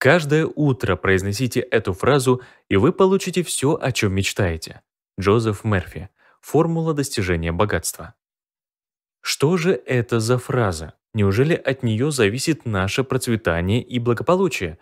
Каждое утро произносите эту фразу, и вы получите все, о чем мечтаете. Джозеф Мерфи. Формула достижения богатства. Что же это за фраза? Неужели от нее зависит наше процветание и благополучие?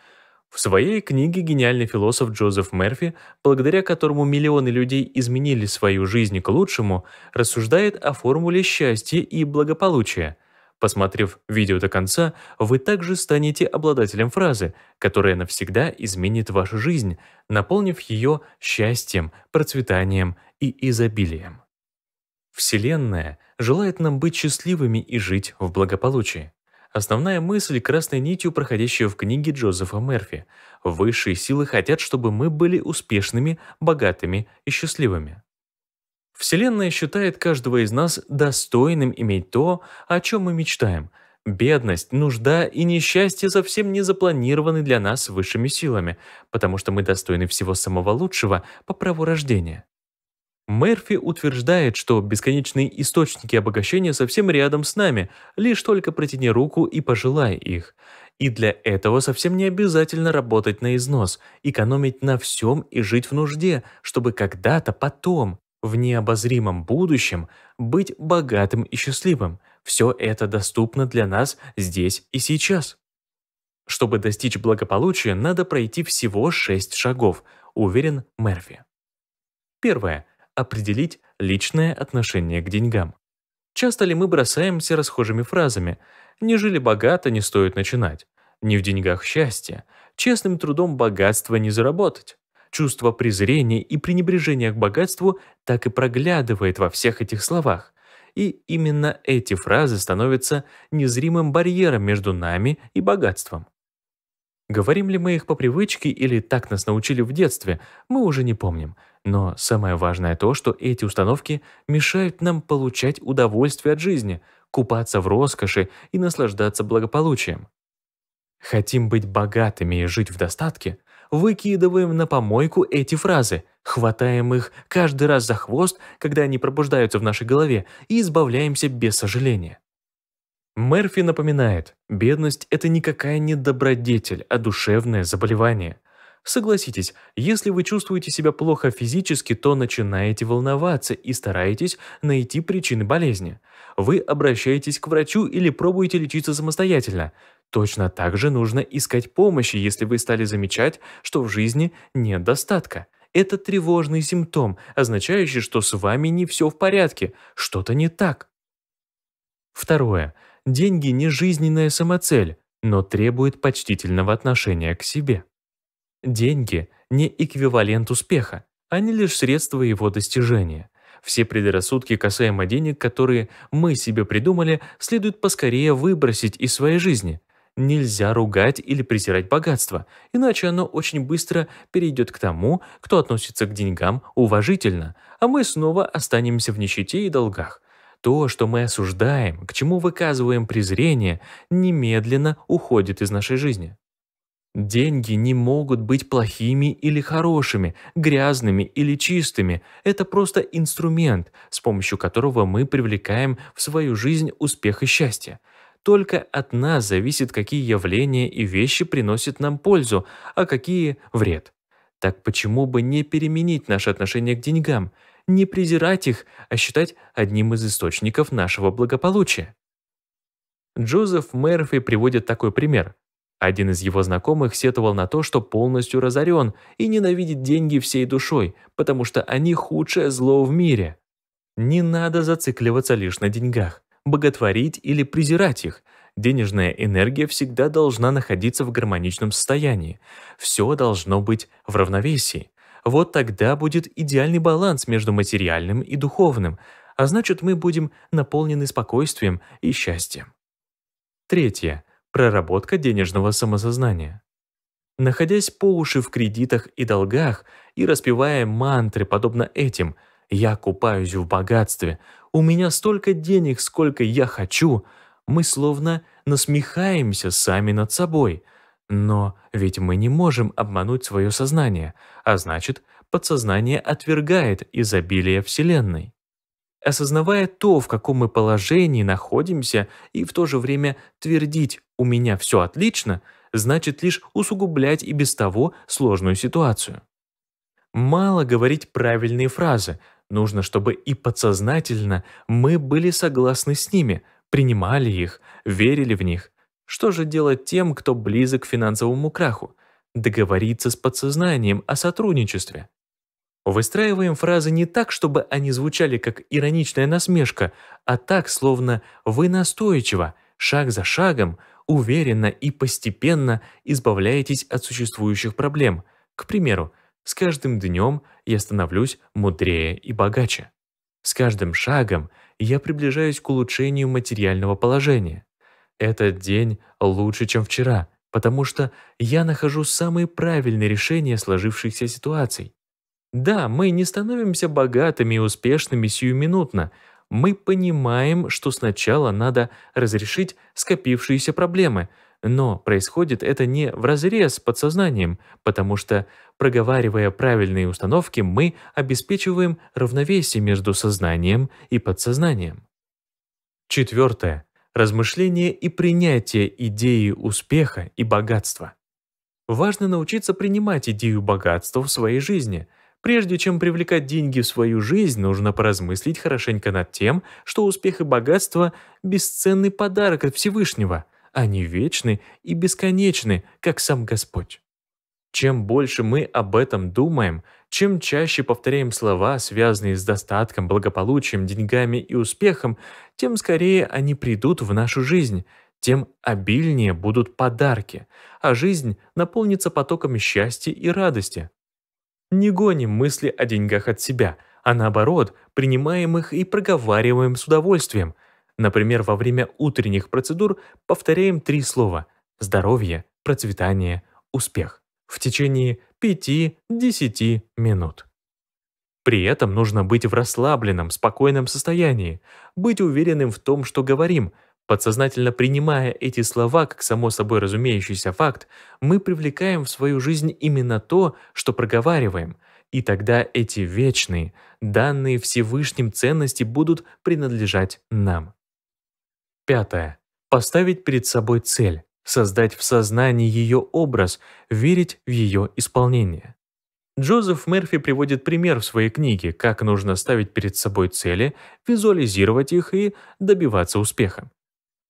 В своей книге гениальный философ Джозеф Мерфи, благодаря которому миллионы людей изменили свою жизнь к лучшему, рассуждает о формуле счастья и благополучия – Посмотрев видео до конца, вы также станете обладателем фразы, которая навсегда изменит вашу жизнь, наполнив ее счастьем, процветанием и изобилием. Вселенная желает нам быть счастливыми и жить в благополучии. Основная мысль, красной нитью проходящая в книге Джозефа Мерфи. Высшие силы хотят, чтобы мы были успешными, богатыми и счастливыми. Вселенная считает каждого из нас достойным иметь то, о чем мы мечтаем. Бедность, нужда и несчастье совсем не запланированы для нас высшими силами, потому что мы достойны всего самого лучшего по праву рождения. Мерфи утверждает, что бесконечные источники обогащения совсем рядом с нами, лишь только протяни руку и пожелай их. И для этого совсем не обязательно работать на износ, экономить на всем и жить в нужде, чтобы когда-то потом в необозримом будущем быть богатым и счастливым. Все это доступно для нас здесь и сейчас. Чтобы достичь благополучия, надо пройти всего шесть шагов, уверен Мерфи. Первое. Определить личное отношение к деньгам. Часто ли мы бросаемся расхожими фразами «не жили богато, не стоит начинать», «не в деньгах счастье», «честным трудом богатство не заработать», Чувство презрения и пренебрежения к богатству так и проглядывает во всех этих словах. И именно эти фразы становятся незримым барьером между нами и богатством. Говорим ли мы их по привычке или так нас научили в детстве, мы уже не помним. Но самое важное то, что эти установки мешают нам получать удовольствие от жизни, купаться в роскоши и наслаждаться благополучием. Хотим быть богатыми и жить в достатке? Выкидываем на помойку эти фразы, хватаем их каждый раз за хвост, когда они пробуждаются в нашей голове, и избавляемся без сожаления. Мерфи напоминает, бедность – это никакая не добродетель, а душевное заболевание. Согласитесь, если вы чувствуете себя плохо физически, то начинаете волноваться и стараетесь найти причины болезни. Вы обращаетесь к врачу или пробуете лечиться самостоятельно. Точно так же нужно искать помощи, если вы стали замечать, что в жизни нет достатка. Это тревожный симптом, означающий, что с вами не все в порядке, что-то не так. Второе. Деньги не жизненная самоцель, но требуют почтительного отношения к себе. Деньги не эквивалент успеха, они лишь средство его достижения. Все предрассудки касаемо денег, которые мы себе придумали, следует поскорее выбросить из своей жизни. Нельзя ругать или презирать богатство, иначе оно очень быстро перейдет к тому, кто относится к деньгам уважительно, а мы снова останемся в нищете и долгах. То, что мы осуждаем, к чему выказываем презрение, немедленно уходит из нашей жизни. Деньги не могут быть плохими или хорошими, грязными или чистыми. Это просто инструмент, с помощью которого мы привлекаем в свою жизнь успех и счастье. Только от нас зависит, какие явления и вещи приносят нам пользу, а какие – вред. Так почему бы не переменить наше отношение к деньгам, не презирать их, а считать одним из источников нашего благополучия? Джозеф Мерфи приводит такой пример. Один из его знакомых сетовал на то, что полностью разорен и ненавидит деньги всей душой, потому что они худшее зло в мире. Не надо зацикливаться лишь на деньгах боготворить или презирать их. Денежная энергия всегда должна находиться в гармоничном состоянии. Все должно быть в равновесии. Вот тогда будет идеальный баланс между материальным и духовным, а значит мы будем наполнены спокойствием и счастьем. Третье. Проработка денежного самосознания. Находясь по уши в кредитах и долгах и распевая мантры подобно этим «Я купаюсь в богатстве», у меня столько денег, сколько я хочу, мы словно насмехаемся сами над собой. Но ведь мы не можем обмануть свое сознание, а значит, подсознание отвергает изобилие Вселенной. Осознавая то, в каком мы положении находимся, и в то же время твердить «у меня все отлично», значит лишь усугублять и без того сложную ситуацию. Мало говорить правильные фразы, нужно, чтобы и подсознательно мы были согласны с ними, принимали их, верили в них. Что же делать тем, кто близок к финансовому краху? Договориться с подсознанием о сотрудничестве. Выстраиваем фразы не так, чтобы они звучали как ироничная насмешка, а так, словно вы настойчиво, шаг за шагом, уверенно и постепенно избавляетесь от существующих проблем. К примеру, с каждым днем я становлюсь мудрее и богаче. С каждым шагом я приближаюсь к улучшению материального положения. Этот день лучше, чем вчера, потому что я нахожу самые правильные решения сложившихся ситуаций. Да, мы не становимся богатыми и успешными сиюминутно. Мы понимаем, что сначала надо разрешить скопившиеся проблемы, но происходит это не вразрез с подсознанием, потому что, проговаривая правильные установки, мы обеспечиваем равновесие между сознанием и подсознанием. Четвертое. Размышление и принятие идеи успеха и богатства. Важно научиться принимать идею богатства в своей жизни – Прежде чем привлекать деньги в свою жизнь, нужно поразмыслить хорошенько над тем, что успех и богатство – бесценный подарок от Всевышнего. Они вечны и бесконечны, как сам Господь. Чем больше мы об этом думаем, чем чаще повторяем слова, связанные с достатком, благополучием, деньгами и успехом, тем скорее они придут в нашу жизнь, тем обильнее будут подарки, а жизнь наполнится потоками счастья и радости. Не гоним мысли о деньгах от себя, а наоборот, принимаем их и проговариваем с удовольствием. Например, во время утренних процедур повторяем три слова «здоровье», «процветание», «успех» в течение 5-10 минут. При этом нужно быть в расслабленном, спокойном состоянии, быть уверенным в том, что говорим – Подсознательно принимая эти слова как само собой разумеющийся факт, мы привлекаем в свою жизнь именно то, что проговариваем, и тогда эти вечные, данные Всевышним ценности будут принадлежать нам. Пятое. Поставить перед собой цель, создать в сознании ее образ, верить в ее исполнение. Джозеф Мерфи приводит пример в своей книге, как нужно ставить перед собой цели, визуализировать их и добиваться успеха.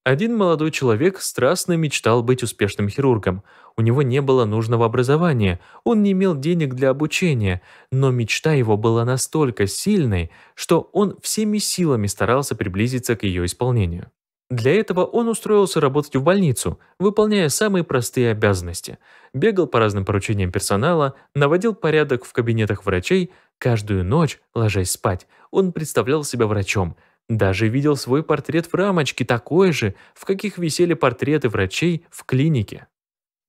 Один молодой человек страстно мечтал быть успешным хирургом. У него не было нужного образования, он не имел денег для обучения, но мечта его была настолько сильной, что он всеми силами старался приблизиться к ее исполнению. Для этого он устроился работать в больницу, выполняя самые простые обязанности. Бегал по разным поручениям персонала, наводил порядок в кабинетах врачей, каждую ночь, ложась спать, он представлял себя врачом – даже видел свой портрет в рамочке, такой же, в каких висели портреты врачей в клинике.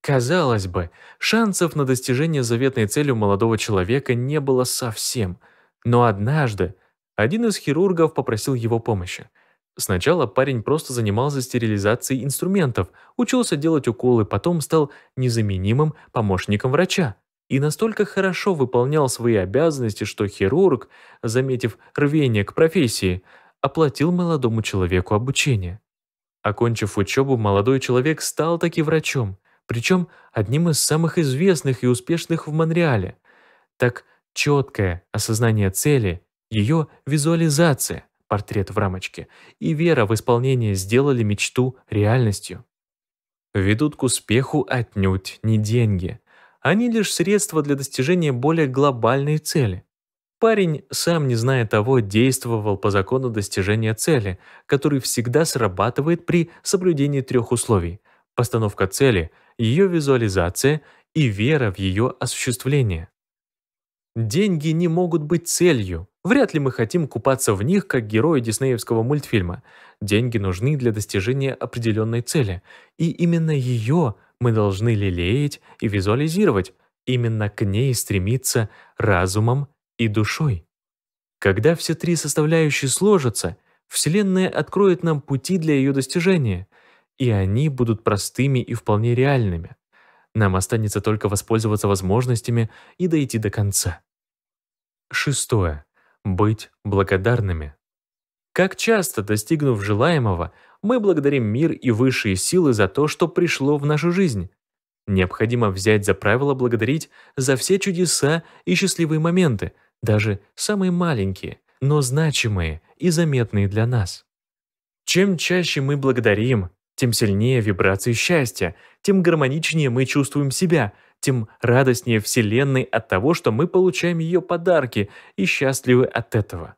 Казалось бы, шансов на достижение заветной цели у молодого человека не было совсем. Но однажды один из хирургов попросил его помощи. Сначала парень просто занимался стерилизацией инструментов, учился делать уколы, потом стал незаменимым помощником врача. И настолько хорошо выполнял свои обязанности, что хирург, заметив рвение к профессии, оплатил молодому человеку обучение. Окончив учебу, молодой человек стал таки врачом, причем одним из самых известных и успешных в Монреале. Так четкое осознание цели, ее визуализация, портрет в рамочке, и вера в исполнение сделали мечту реальностью. Ведут к успеху отнюдь не деньги. Они лишь средства для достижения более глобальной цели. Парень, сам не зная того, действовал по закону достижения цели, который всегда срабатывает при соблюдении трех условий – постановка цели, ее визуализация и вера в ее осуществление. Деньги не могут быть целью. Вряд ли мы хотим купаться в них, как герои диснеевского мультфильма. Деньги нужны для достижения определенной цели. И именно ее мы должны лелеять и визуализировать. Именно к ней стремиться разумом и душой. Когда все три составляющие сложатся, Вселенная откроет нам пути для ее достижения, и они будут простыми и вполне реальными. Нам останется только воспользоваться возможностями и дойти до конца. Шестое. Быть благодарными. Как часто, достигнув желаемого, мы благодарим мир и высшие силы за то, что пришло в нашу жизнь. Необходимо взять за правило благодарить за все чудеса и счастливые моменты, даже самые маленькие, но значимые и заметные для нас. Чем чаще мы благодарим, тем сильнее вибрации счастья, тем гармоничнее мы чувствуем себя, тем радостнее Вселенной от того, что мы получаем ее подарки и счастливы от этого.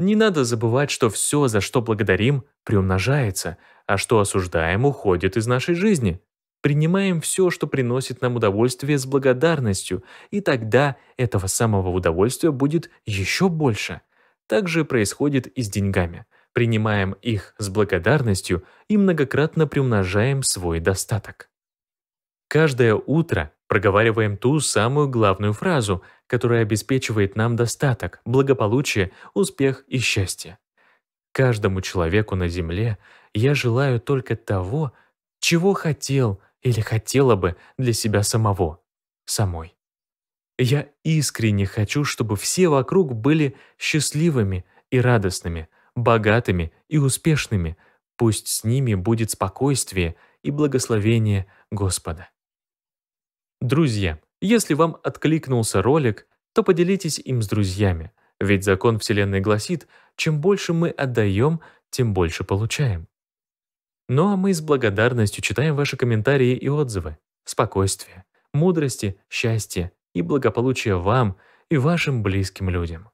Не надо забывать, что все, за что благодарим, приумножается, а что осуждаем, уходит из нашей жизни. Принимаем все, что приносит нам удовольствие с благодарностью, и тогда этого самого удовольствия будет еще больше. Так же происходит и с деньгами. Принимаем их с благодарностью и многократно приумножаем свой достаток. Каждое утро проговариваем ту самую главную фразу, которая обеспечивает нам достаток, благополучие, успех и счастье. Каждому человеку на Земле я желаю только того, чего хотел или хотела бы для себя самого, самой. Я искренне хочу, чтобы все вокруг были счастливыми и радостными, богатыми и успешными, пусть с ними будет спокойствие и благословение Господа. Друзья, если вам откликнулся ролик, то поделитесь им с друзьями, ведь закон Вселенной гласит, чем больше мы отдаем, тем больше получаем. Ну а мы с благодарностью читаем ваши комментарии и отзывы. Спокойствия, мудрости, счастья и благополучия вам и вашим близким людям.